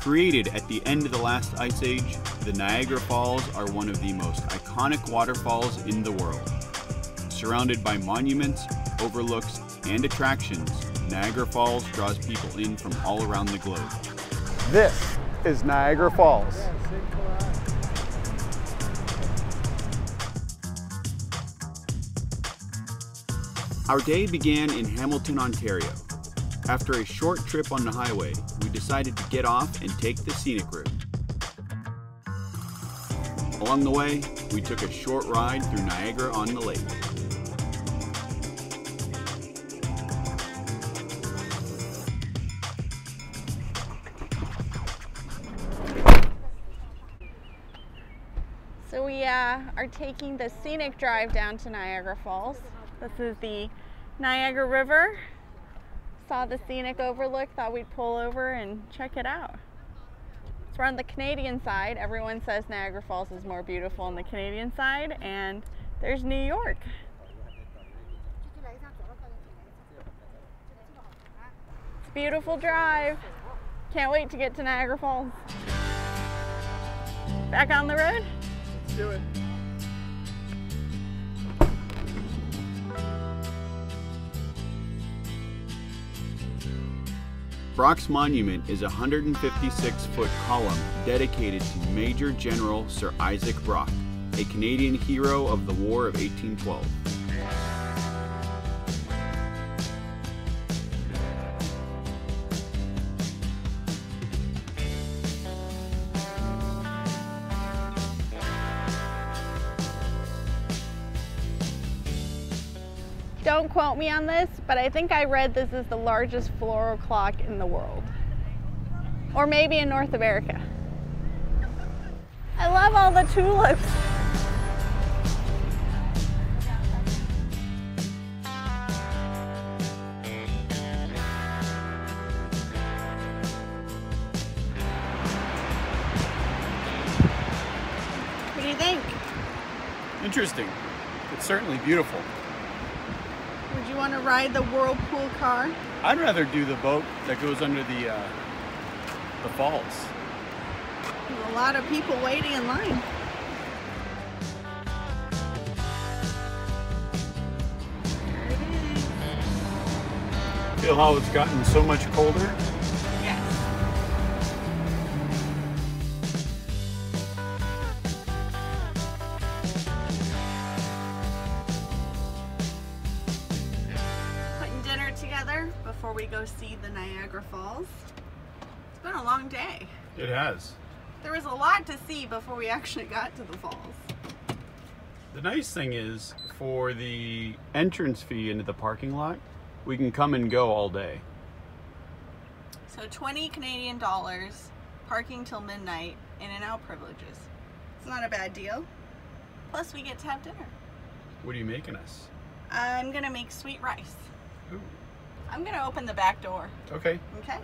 Created at the end of the last ice age, the Niagara Falls are one of the most iconic waterfalls in the world. Surrounded by monuments, overlooks, and attractions, Niagara Falls draws people in from all around the globe. This is Niagara Falls. Our day began in Hamilton, Ontario. After a short trip on the highway, we decided to get off and take the scenic route. Along the way, we took a short ride through Niagara on the lake. So we uh, are taking the scenic drive down to Niagara Falls. This is the Niagara River. Saw the scenic overlook, thought we'd pull over and check it out. So we're on the Canadian side. Everyone says Niagara Falls is more beautiful on the Canadian side, and there's New York. It's a beautiful drive. Can't wait to get to Niagara Falls. Back on the road? Let's do it. Brock's Monument is a 156 foot column dedicated to Major General Sir Isaac Brock, a Canadian hero of the War of 1812. Don't quote me on this, but I think I read this is the largest floral clock in the world. Or maybe in North America. I love all the tulips. What do you think? Interesting. It's certainly beautiful. Want to ride the whirlpool car? I'd rather do the boat that goes under the uh, the falls. There's a lot of people waiting in line. There it is. Feel how it's gotten so much colder? See the Niagara Falls. It's been a long day. It has. There was a lot to see before we actually got to the falls. The nice thing is, for the entrance fee into the parking lot, we can come and go all day. So 20 Canadian dollars, parking till midnight, in and out privileges. It's not a bad deal. Plus, we get to have dinner. What are you making us? I'm gonna make sweet rice. Ooh. I'm gonna open the back door. Okay, Okay.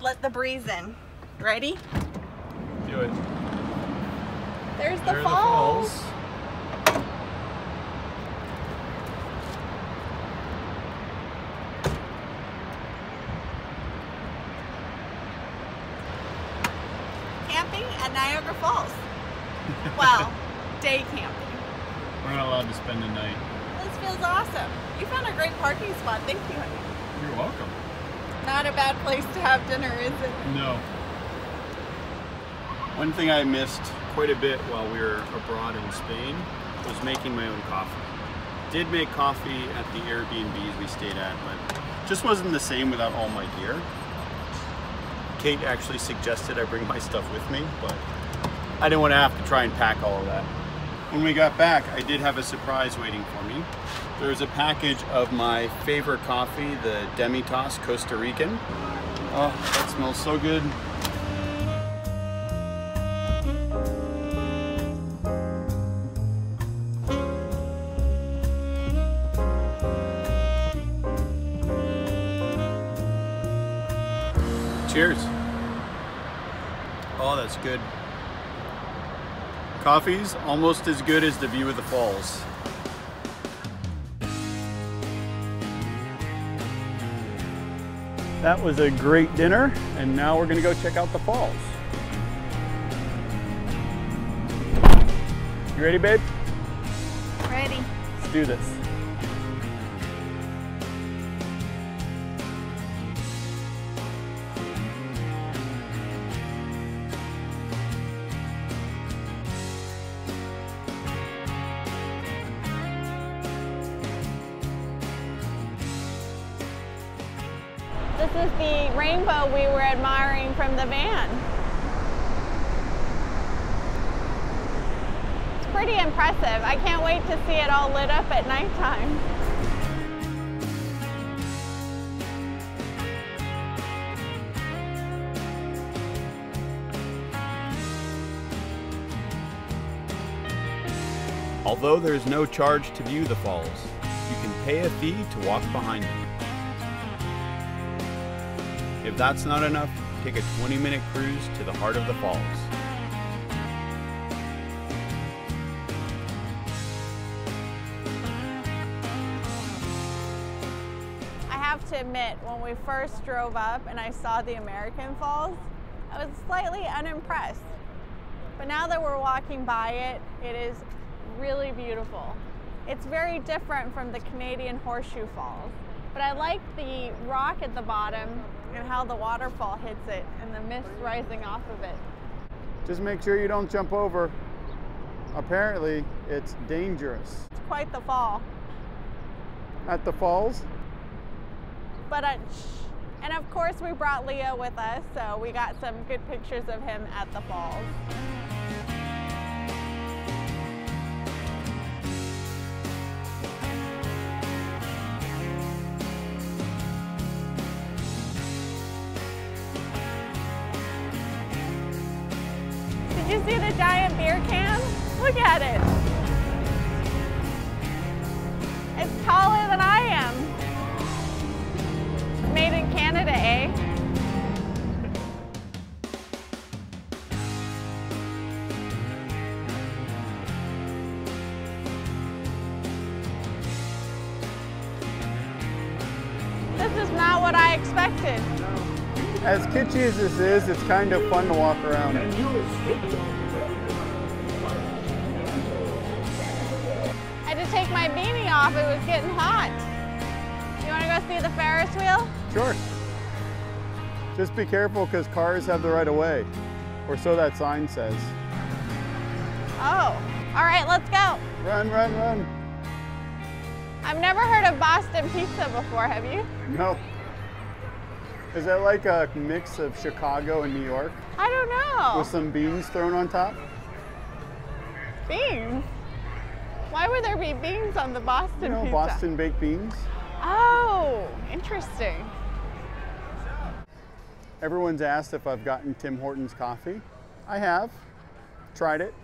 Let the breeze in. Ready? do it. There's the There are falls. Camping at Niagara Falls. well, day camping. We're not allowed to spend the night. This feels awesome. You found a great parking spot. Thank you. You're welcome. Not a bad place to have dinner, is it? No. One thing I missed quite a bit while we were abroad in Spain was making my own coffee. Did make coffee at the Airbnbs we stayed at, but just wasn't the same without all my gear. Kait actually suggested I bring my stuff with me, but I didn't want to have to try and pack all of that. When we got back, I did have a surprise waiting for me. There was a package of my favorite coffee, the Demitas Costa Rican. Oh, that smells so good. Cheers. Oh, that's good. Coffee's almost as good as the view of the falls. That was a great dinner, and now we're gonna go check out the falls. You ready, babe? Ready. Let's do this. Is the rainbow we were admiring from the van. It's pretty impressive. I can't wait to see it all lit up at nighttime. Although there's no charge to view the falls, you can pay a fee to walk behind them. If that's not enough, take a 20 minute cruise to the heart of the falls. I have to admit, when we first drove up and I saw the American Falls, I was slightly unimpressed. But now that we're walking by it, it is really beautiful. It's very different from the Canadian Horseshoe Falls, but I like the rock at the bottom and how the waterfall hits it and the mist rising off of it. Just make sure you don't jump over. Apparently, it's dangerous. It's quite the fall. At the falls, But uh, and of course we brought Leo with us, so we got some good pictures of him at the falls. You see the giant beer can? Look at it. It's taller than I am. Made in Canada, eh? This is not what I expected. As kitschy as this is, it's kind of fun to walk around. I had to take my beanie off, it was getting hot. You wanna go see the Ferris wheel? Sure. Just be careful because cars have the right of way, or so that sign says. Oh, all right, let's go. Run, run, run. I've never heard of Boston pizza before, have you? No. Is that like a mix of Chicago and New York I don't know. with some beans thrown on top? Beans? Why would there be beans on the Boston You know, pizza? Boston baked beans. Oh, interesting. Everyone's asked if I've gotten Tim Hortons coffee. I have. Tried it.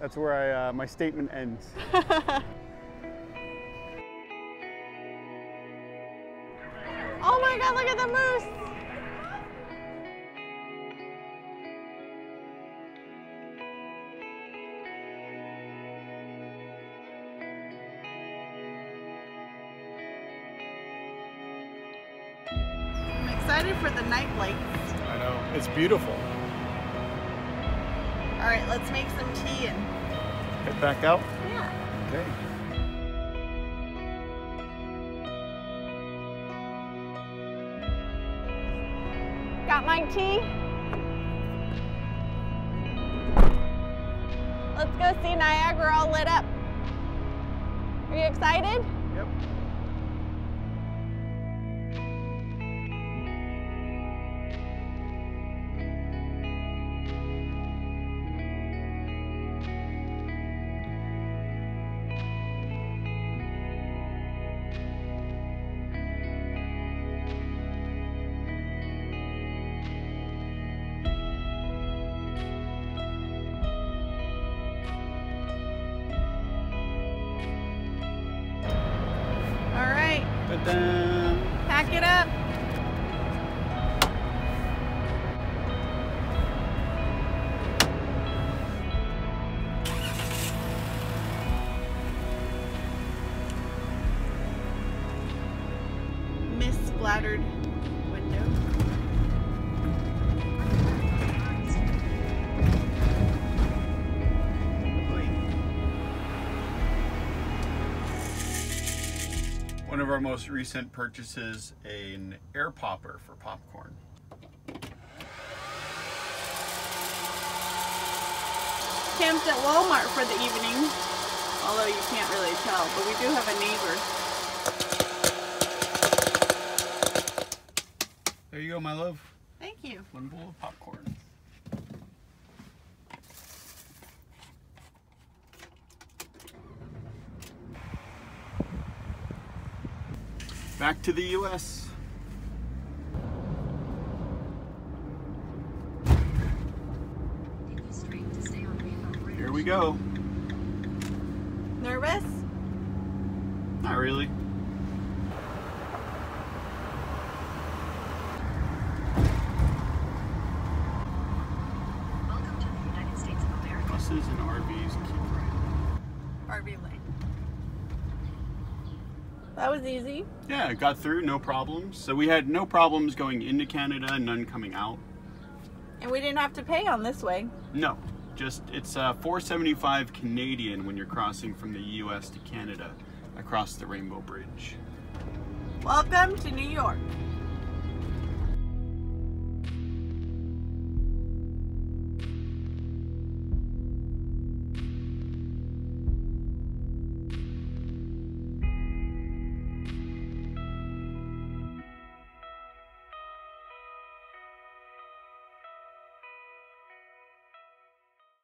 That's where I, uh, my statement ends. my god, look at the moose! I'm excited for the night lights. I know. It's beautiful. All right, let's make some tea and Head back out. yeah. Okay. My tea. Let's go see Niagara all lit up. Are you excited? Yep. Ta-da. pack it up. Our most recent purchases, an air popper for popcorn. Camped at Walmart for the evening, although you can't really tell, but we do have a neighbor. There you go, my love. Thank you. One bowl of popcorn. Back to the US. Here we go. Nervous? Not really. Welcome to the United States of America. Buses and RVs keep right. Barbie Lane. That was easy. Yeah, it got through, no problems. So we had no problems going into Canada, none coming out. And we didn't have to pay on this way. No, just it's uh, 475 Canadian when you're crossing from the U.S. to Canada across the Rainbow Bridge. Welcome to New York.